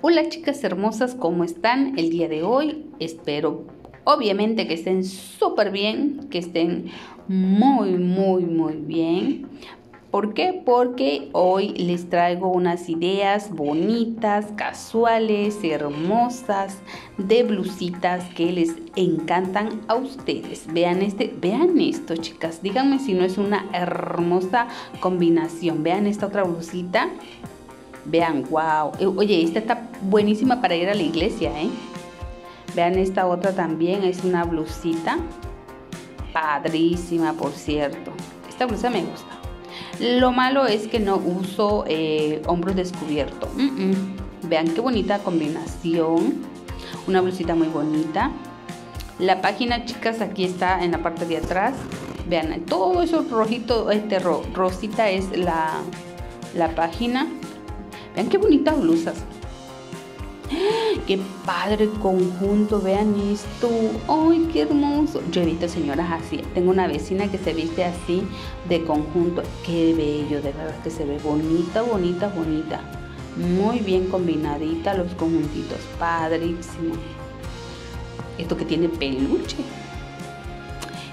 Hola chicas hermosas, ¿cómo están el día de hoy? Espero obviamente que estén súper bien, que estén muy, muy, muy bien. ¿Por qué? Porque hoy les traigo unas ideas bonitas, casuales, hermosas, de blusitas que les encantan a ustedes. Vean este, vean esto, chicas. Díganme si no es una hermosa combinación. Vean esta otra blusita. Vean, wow. Eh, oye, esta está buenísima para ir a la iglesia, ¿eh? Vean esta otra también, es una blusita. Padrísima, por cierto. Esta blusa me gusta. Lo malo es que no uso eh, hombros descubiertos. Vean qué bonita combinación. Una blusita muy bonita. La página, chicas, aquí está en la parte de atrás. Vean, todo eso rojito, este rosita es la, la página. Vean qué bonitas blusas. Qué padre conjunto, vean esto. ¡Ay, qué hermoso! Yo he visto señoras así. Tengo una vecina que se viste así de conjunto. Qué bello, de verdad que se ve bonita, bonita, bonita. Muy bien combinadita los conjuntitos. Padrísimo. Esto que tiene peluche.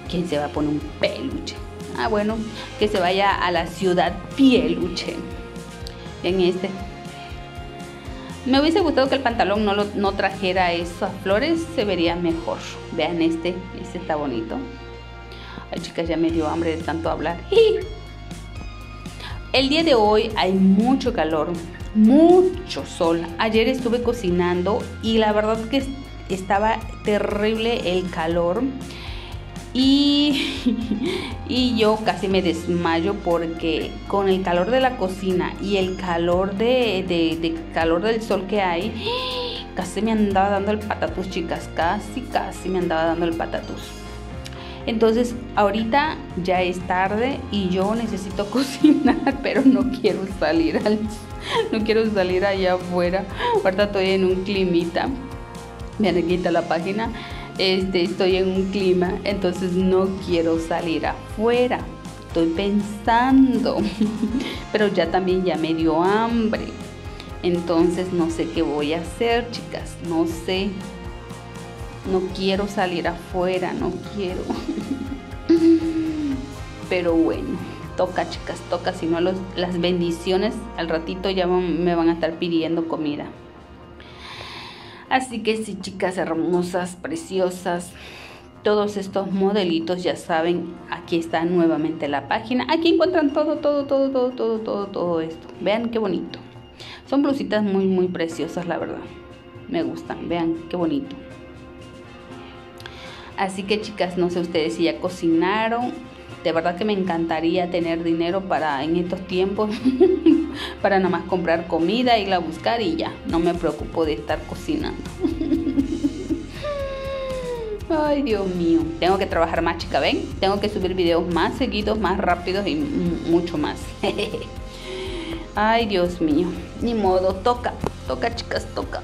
¿Quién se va a poner un peluche? Ah, bueno, que se vaya a la ciudad pieluche. En este me hubiese gustado que el pantalón no, no trajera esas flores, se vería mejor. Vean este, este está bonito. Ay, chicas, ya me dio hambre de tanto hablar. El día de hoy hay mucho calor, mucho sol. Ayer estuve cocinando y la verdad que estaba terrible el calor. Y, yo casi me desmayo porque con el calor de la cocina y el calor de, calor del sol que hay, casi me andaba dando el patatús, chicas, casi, casi me andaba dando el patatús. Entonces, ahorita ya es tarde y yo necesito cocinar, pero no quiero salir al, no quiero salir allá afuera. Ahorita estoy en un climita. Aquí está la página este, estoy en un clima, entonces no quiero salir afuera. Estoy pensando, pero ya también ya me dio hambre. Entonces no sé qué voy a hacer, chicas, no sé. No quiero salir afuera, no quiero. Pero bueno, toca, chicas, toca. Si no, las bendiciones al ratito ya me van a estar pidiendo comida. Así que sí, chicas hermosas, preciosas, todos estos modelitos ya saben, aquí está nuevamente la página. Aquí encuentran todo, todo, todo, todo, todo, todo, todo esto. Vean qué bonito. Son blusitas muy, muy preciosas, la verdad. Me gustan, vean qué bonito. Así que chicas, no sé ustedes si ya cocinaron. De verdad que me encantaría tener dinero para en estos tiempos para nada más comprar comida, irla a buscar y ya, no me preocupo de estar cocinando. Ay, Dios mío, tengo que trabajar más, chica, ¿ven? Tengo que subir videos más seguidos, más rápidos y mucho más. Ay, Dios mío, ni modo, toca, toca, chicas, toca.